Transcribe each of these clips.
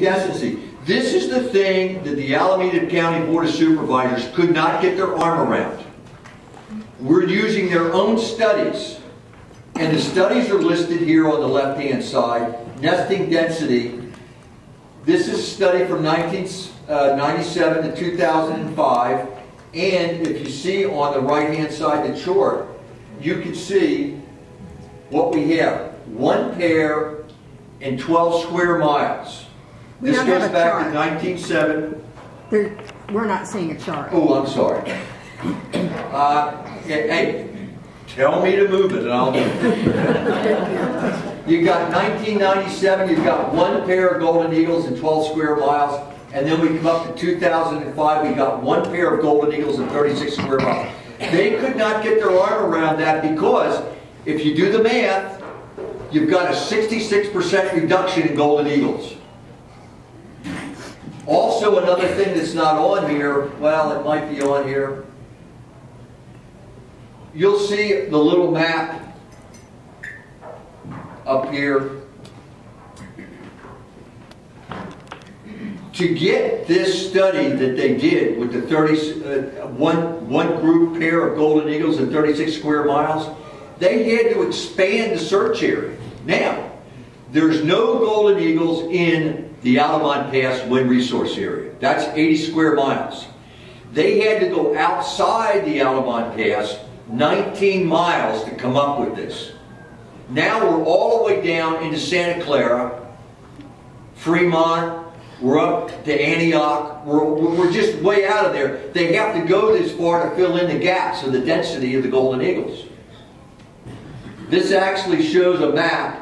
density. This is the thing that the Alameda County Board of Supervisors could not get their arm around. We're using their own studies. And the studies are listed here on the left-hand side. Nesting density. This is a study from 1997 uh, to 2005. And if you see on the right-hand side the chart, you can see what we have. One pair in 12 square miles. We this don't goes a back chart. to 1907. There, we're not seeing a chart. Oh, I'm sorry. Uh, hey, hey, tell me to move it and I'll move it. You've got 1997, you've got one pair of Golden Eagles in 12 square miles. And then we come up to 2005, we got one pair of Golden Eagles in 36 square miles. They could not get their arm around that because if you do the math, you've got a 66% reduction in Golden Eagles. Also, another thing that's not on here, well, it might be on here. You'll see the little map up here. To get this study that they did with the 30, uh, one, one group pair of golden eagles in 36 square miles, they had to expand the search area. Now, there's no golden eagles in the Altamont Pass Wind Resource Area. That's 80 square miles. They had to go outside the Altamont Pass 19 miles to come up with this. Now we're all the way down into Santa Clara, Fremont, we're up to Antioch, we're, we're just way out of there. They have to go this far to fill in the gaps of the density of the Golden Eagles. This actually shows a map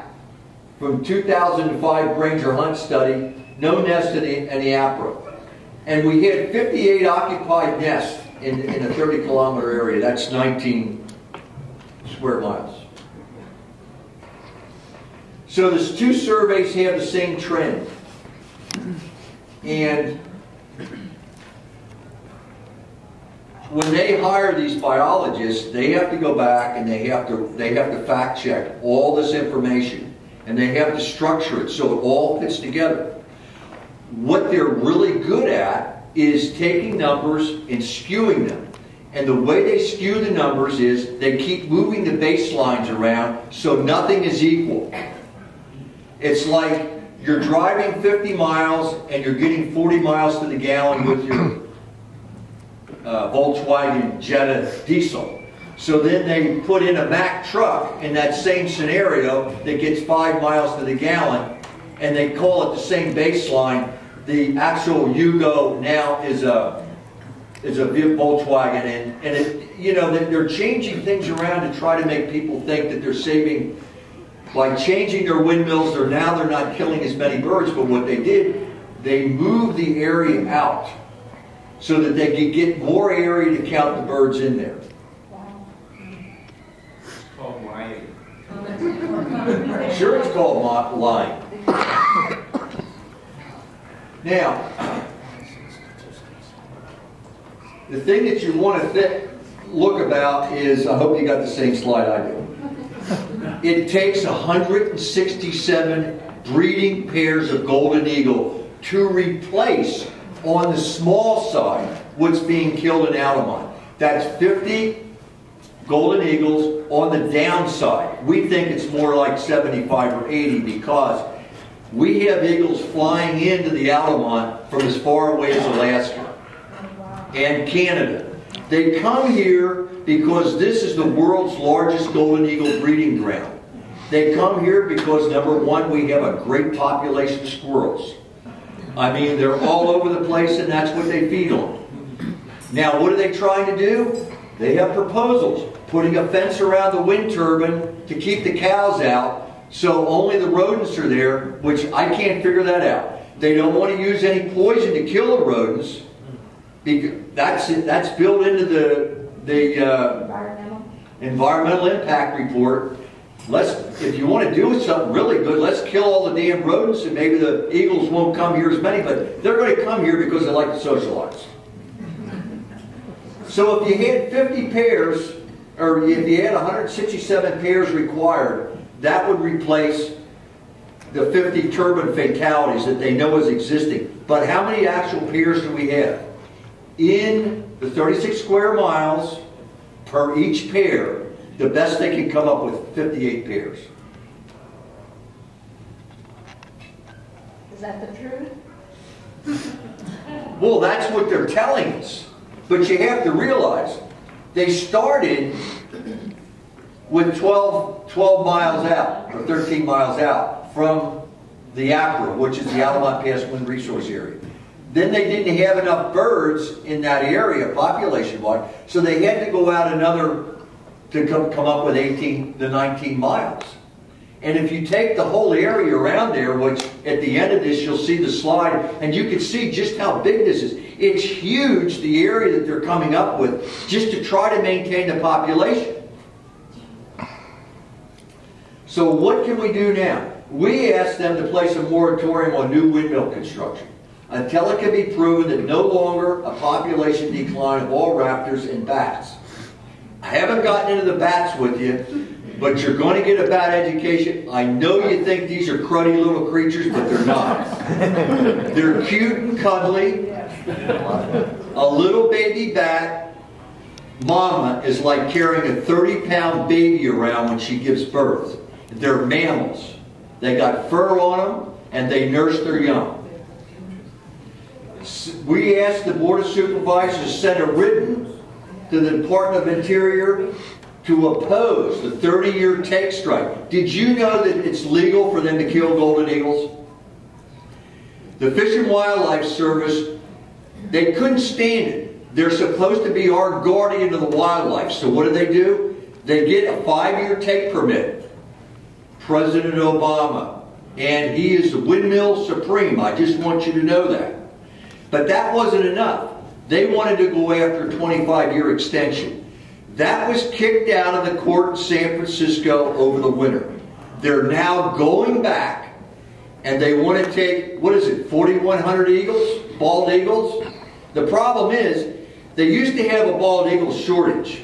from 2005 Grainger Hunt study, no nest in the, in the APRA. And we had 58 occupied nests in, in a 30 kilometer area. That's 19 square miles. So these two surveys have the same trend. And when they hire these biologists, they have to go back and they have to they have to fact check all this information and they have to structure it so it all fits together. What they're really good at is taking numbers and skewing them. And the way they skew the numbers is they keep moving the baselines around so nothing is equal. It's like you're driving 50 miles and you're getting 40 miles to the gallon with your uh, Volkswagen Jetta diesel. So then they put in a Mack truck in that same scenario that gets 5 miles to the gallon and they call it the same baseline. The actual Yugo now is a is a Volkswagen and, and it, you know they're changing things around to try to make people think that they're saving by changing their windmills, they're now they're not killing as many birds, but what they did, they moved the area out so that they could get more area to count the birds in there. called lying. Sure, it's called lying. Now, the thing that you want to th- look about is, I hope you got the same slide I do. It takes 167 breeding pairs of golden eagle to replace on the small side what's being killed in Altamont. That's 50 golden eagles on the downside. We think it's more like 75 or 80 because we have eagles flying into the Altamont from as far away as Alaska and Canada. They come here because this is the world's largest golden eagle breeding ground. They come here because, number one, we have a great population of squirrels. I mean, they're all over the place and that's what they feed on. Now, what are they trying to do? They have proposals. Putting a fence around the wind turbine to keep the cows out so only the rodents are there, which I can't figure that out. They don't want to use any poison to kill the rodents. That's, that's built into the, the uh, Environmental. environmental impact report. Let's, if you want to do something really good, let's kill all the damn rodents and maybe the eagles won't come here as many, but they're going to come here because they like to socialize. So if you had 50 pairs, or if you had 167 pairs required, that would replace the 50 turbine fatalities that they know is existing. But how many actual pairs do we have? In the 36 square miles per each pair, the best they can come up with 58 pairs. Is that the truth? Well, that's what they're telling us. But you have to realize, they started with 12, 12 miles out, or 13 miles out from the APRA, which is the Altamont Pass Wind Resource Area. Then they didn't have enough birds in that area, population-wise, so they had to go out another, to come, come up with 18 to 19 miles. And if you take the whole area around there, which at the end of this you'll see the slide, and you can see just how big this is. It's huge, the area that they're coming up with, just to try to maintain the population. So what can we do now? We asked them to place a moratorium on new windmill construction until it can be proven that no longer a population decline of all raptors and bats. I haven't gotten into the bats with you, but you're going to get a bad education. I know you think these are cruddy little creatures, but they're not. they're cute and cuddly. A little baby bat, mama is like carrying a 30 pound baby around when she gives birth. They're mammals. They got fur on them and they nurse their young. We asked the Board of Supervisors to send a written to the Department of Interior to oppose the 30-year take strike. Did you know that it's legal for them to kill golden eagles? The Fish and Wildlife Service, they couldn't stand it. They're supposed to be our guardian of the wildlife. So what do they do? They get a five-year take permit. President Obama. And he is the windmill supreme. I just want you to know that. But that wasn't enough. They wanted to go after a 25-year extension. That was kicked out of the court in San Francisco over the winter. They're now going back and they want to take, what is it, 4,100 eagles? Bald eagles? The problem is, they used to have a bald eagle shortage.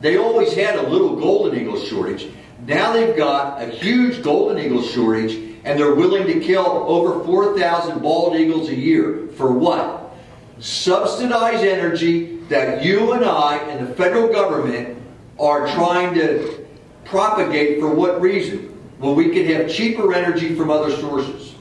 They always had a little golden eagle shortage. Now they've got a huge golden eagle shortage and they're willing to kill over 4,000 bald eagles a year. For what? Subsidize energy that you and I and the federal government are trying to propagate for what reason? Well, we can have cheaper energy from other sources.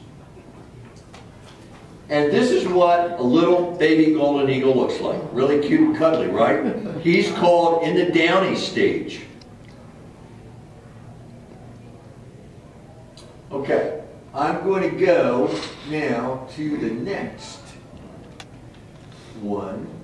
And this is what a little baby golden eagle looks like. Really cute and cuddly, right? He's called in the downy stage. Okay, I'm going to go now to the next one.